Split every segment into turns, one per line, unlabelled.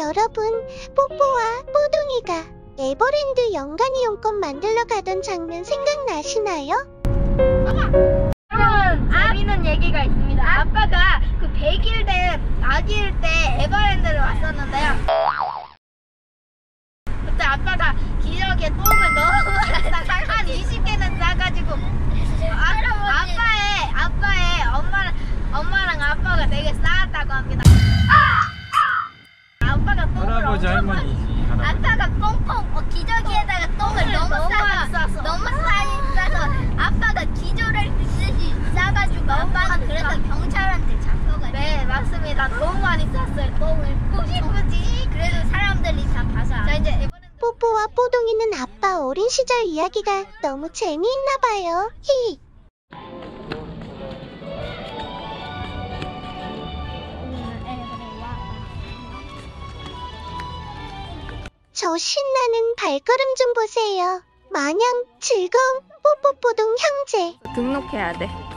여러분, 뽀뽀와 뽀동이가 에버랜드 연간 이용권 만들러 가던 장면 생각나시나요?
여러분 재미있는 얘기가 있습니다. 아빠가 그 100일 된 아기일 때 에버랜드를 왔었는데요. 그때 아빠가 기저귀에 똥을 너무 한 20개는 싸가지고 아, 아빠의 아빠의 엄마랑 엄마랑 아빠가 되게 싸웠다고 합니다. 아빠가 똥을
할아버지
엄청
할머니지 할아버지.
아빠가 뽕뽕 어, 기저귀에다가 똥을 너무 싸서 너무 싸니 싸서 아빠가 기절할 듯이 싸가지고 아빠는 그래서 경찰한테 맞습니다 너무 많이 쌌어요 똥을 꾸지꾸지 그래도 사람들이 다 봐서 자 이제 이번엔
뽀뽀와 뽀동이는 아빠 어린 시절 이야기가 너무 재미있나 봐요. 히. 저 신나는 발걸음 좀 보세요. 마냥 즐거운 뽀뽀뽀동 형제.
등록해야 돼.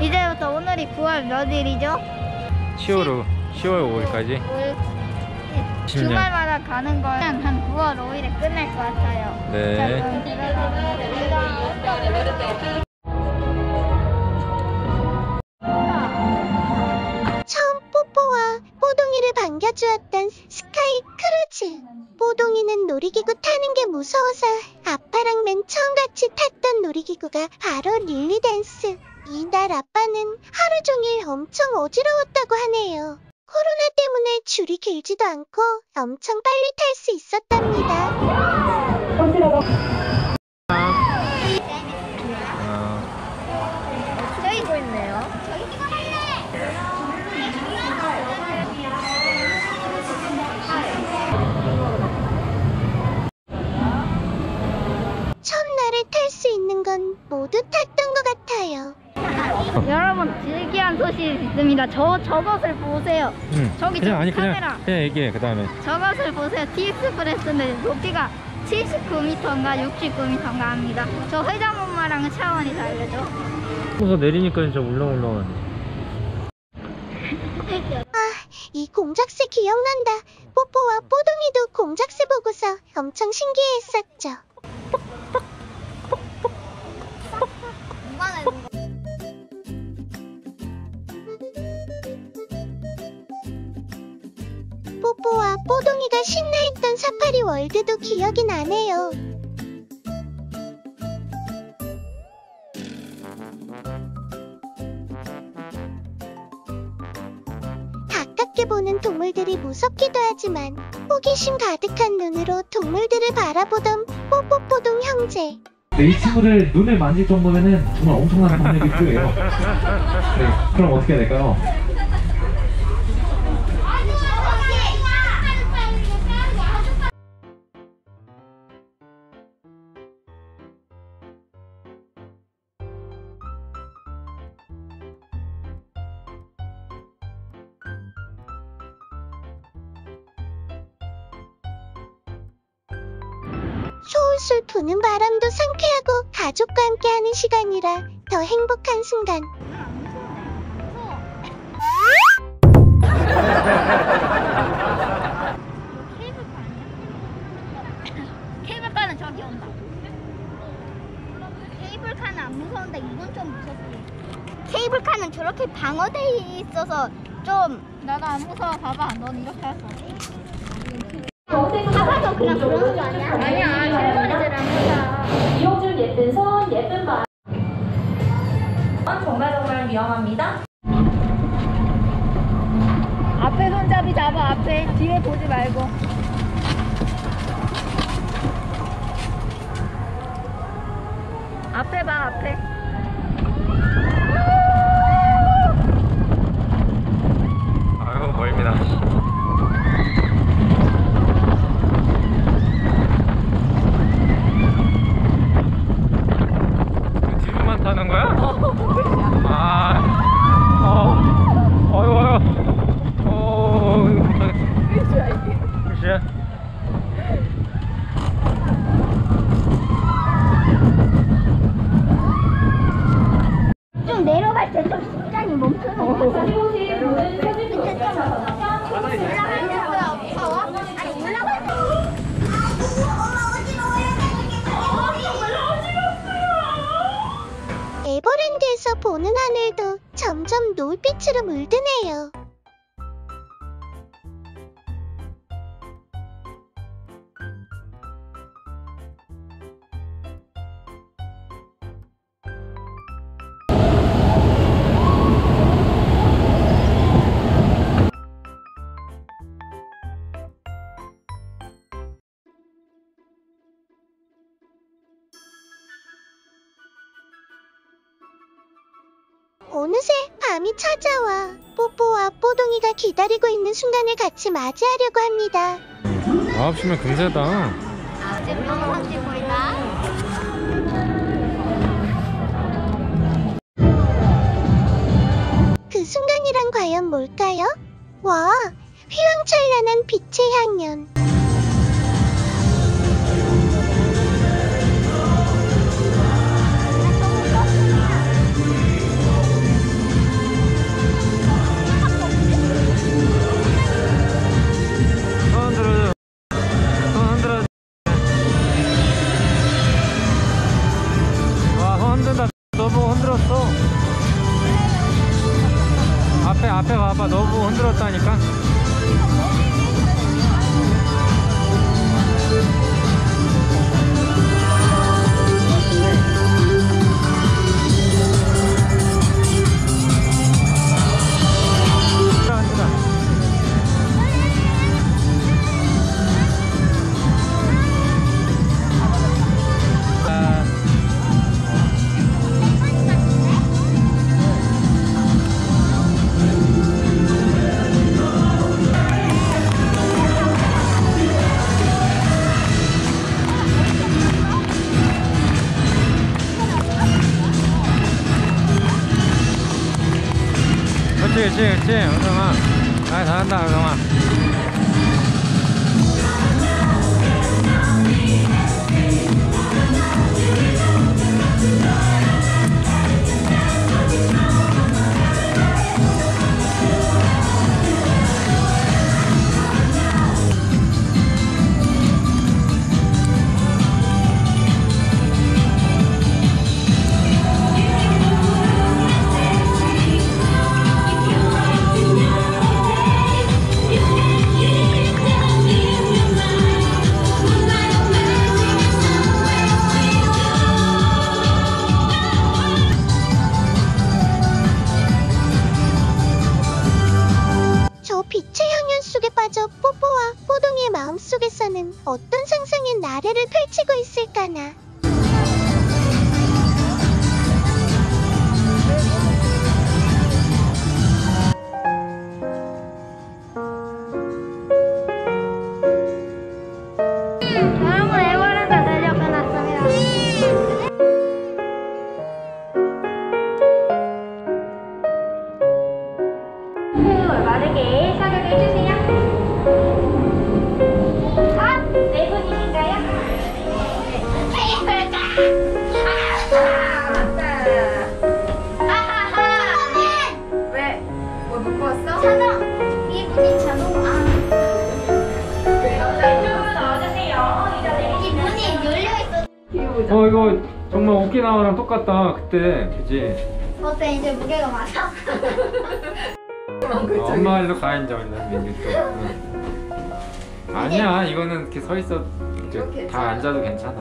이제부터 오늘이 9월 몇 일이죠?
10월 10월 5일까지 10년.
주말마다 가는 거는 한 9월 5일에 끝날 것 같아요.
네.
자,
뽀동이는 놀이기구 타는 게 무서워서 아빠랑 맨 처음 같이 탔던 놀이기구가 바로 릴리 댄스. 이날 아빠는 하루 종일 엄청 어지러웠다고 하네요. 코로나 때문에 줄이 길지도 않고 엄청 빨리 탈 수 있었답니다.
있습니다. 저 저것을 보세요.
응.
저기
그냥
저
아니 그냥
카메라.
그냥 얘기해 그 다음에
저것을 보세요. 티익스프레스인데 높이가 79m인가 69m인가 합니다. 저 회전 목마랑은 차원이 다르죠.
그래서 내리니까 진짜 울렁울렁하네
이 공작새 기억난다. 뽀뽀와 뽀동이도 공작새 보고서 엄청 신기해했었죠. 뽀뽀와 뽀동이가 신나했던 사파리 월드도 기억이 나네요. 가깝게 보는 동물들이 무섭기도 하지만 호기심 가득한 눈으로 동물들을 바라보던 뽀뽀뽀동 형제.
네, 이 친구를 눈을 만질 정도면은 정말 엄청난 감력이 필요해요. 네, 그럼 어떻게 해야 될까요?
가족과 함께하는 시간이라 더 행복한 순간.
케이블카는 저기 온다. 케이블카는 안 무서운데 이건 좀 무섭지. 케이블카는 저렇게 방어돼 있어서 좀 나도 안 무서워. 봐봐, 넌 이렇게 할 수 없어. 사과도 그냥 그러는 거 아니야? 아니야, 무서워.
이용준 예쁜 손, 예쁜 발. 정말 정말 위험합니다.
앞에 손잡이 잡아, 앞에. 뒤에 보지 말고.
타는 거야? 아, 어, 어휴, 어휴, 어, 이거 못하겠어. 끝이야?
똥같이로 물드네요. 어느새 밤이 찾아와 뽀뽀와 뽀동이가 기다리고 있는 순간을 같이 맞이하려고 합니다.
9시면 금세다.
그 순간이란 과연 뭘까요? 와, 휘황찬란한 빛의 향연.
앞에, 봐봐. 너무 흔들었다니까. 그렇지 그렇지 그렇지 은성
펼치고 있을까나.
마르게 사격해주세요.
있어.
어 이거 정말 오키나와랑 똑같다 그때. 그지?
어때? 이제 무게가 맞아?
어, 엄마 일로 가 이제 얼른 민규 또. 응. 아니야 이거는 이렇게 서 있어. 이제 다 앉아도 괜찮아.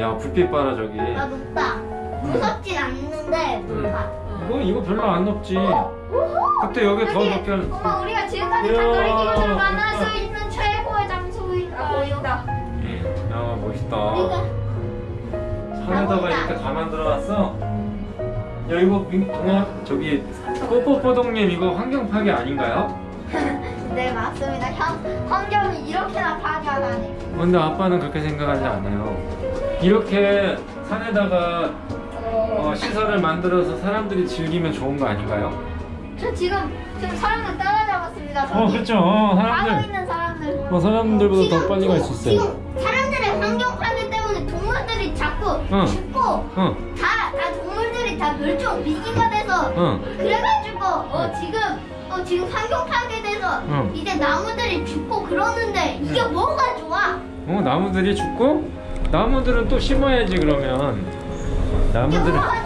야 불빛 봐라 저기.
나 높다. 무섭진 않는데 높아.
뭐 이거 별로 안 높지. 그때 여기 더 높게
엄마 우리가 지금까지
이야,
닭도리기구를 만날. 수 있는 최고의 장소인가 보인다.
야 멋있다
나무다.
이렇게 다 만들어놨어 야 이거 민- 동아 저기 뽀뽀뽀동님 이거 환경 파괴 아닌가요?
네 맞습니다. 현, 환경이 이렇게나 파괴하다니.
근데 아빠는 그렇게 생각하지 않아요. 이렇게 산에다가 어, 시설을 만들어서 사람들이 즐기면 좋은 거 아닌가요?
저 지금 지금 사람들 따라잡았습니다. 저기.
어, 그렇죠. 어,
가고
사람들.
있는 사람들.
어, 사람들보다
지금
더 빨리 갈 수 있어요.
지금 사람
응.
죽고
어,
다, 다 동물들이 다 멸종 위기가 돼서
어.
그래가지고 어 지금 어 지금 환경 파괴돼서
응.
이제 나무들이 죽고 그러는데 이게 뭐가 좋아?
어, 나무들이 죽고 나무들은 또 심어야지 그러면.
이게
나무들은
뭐가